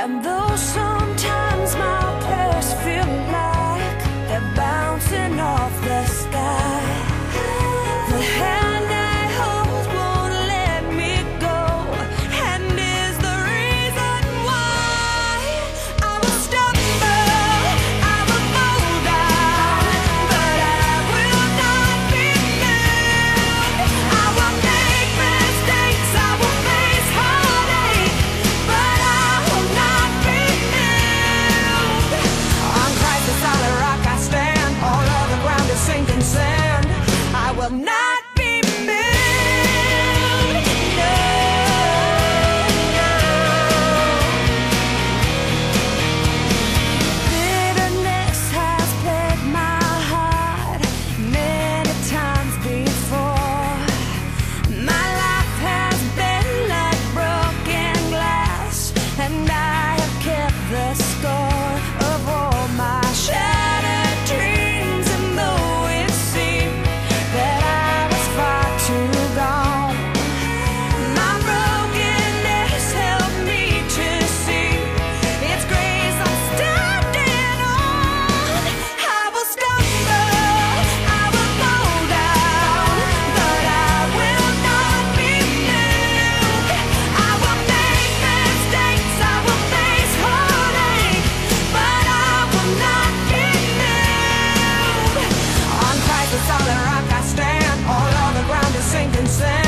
And though sometimes my past feel like they're bouncing off the insane